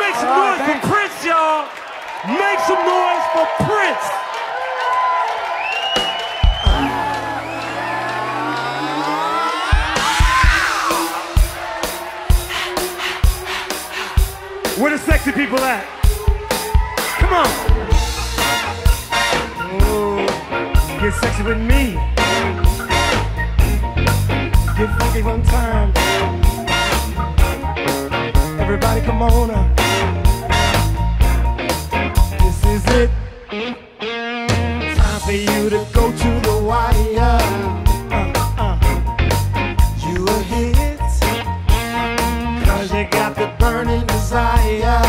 Make some noise for Prince, y'all. Make some noise for Prince. Where the sexy people at? Come on. Ooh, get sexy with me. Get funky one time. Everybody come on up. It. Time for you to go to the wire. Uh, uh. You a hit. Cause you got the burning desire.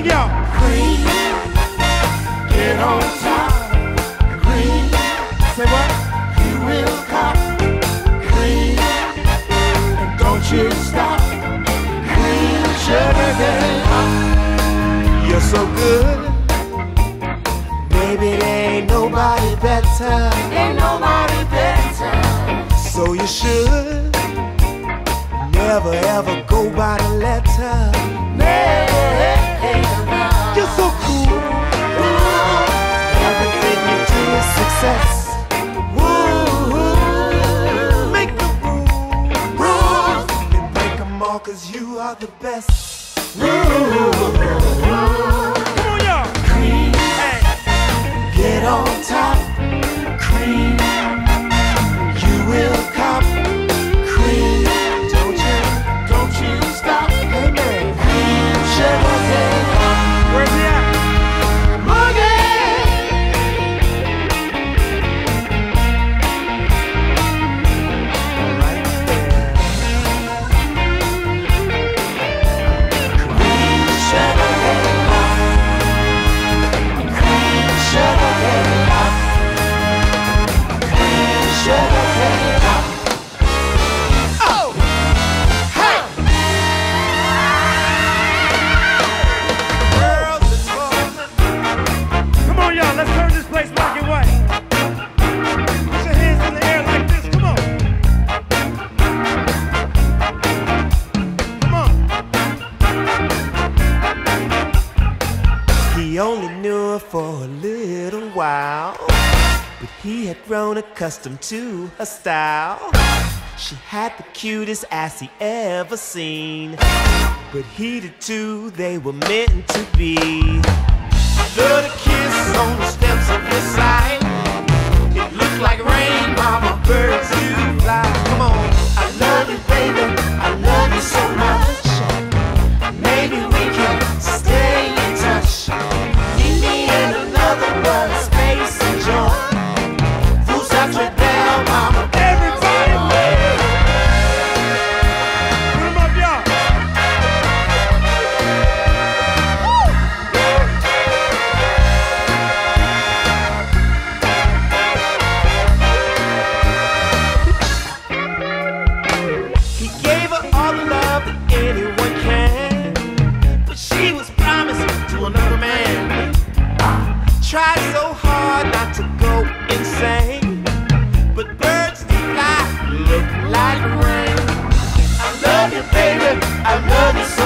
Sing y'all. Queen, get on top. Queen, say what? You will cop. Queen, and don't you stop. Queen, sugar daddy. You're so good. Baby, there ain't nobody better. Ain't nobody better. So you should never ever go by are the best. For a little while, but he had grown accustomed to her style. She had the cutest ass he ever seen, but he did too. They were meant to be. To kiss on the steps of your side. It looks like rain, mama, birds not to go insane, but birds fly look like rain. I love you, baby. I love you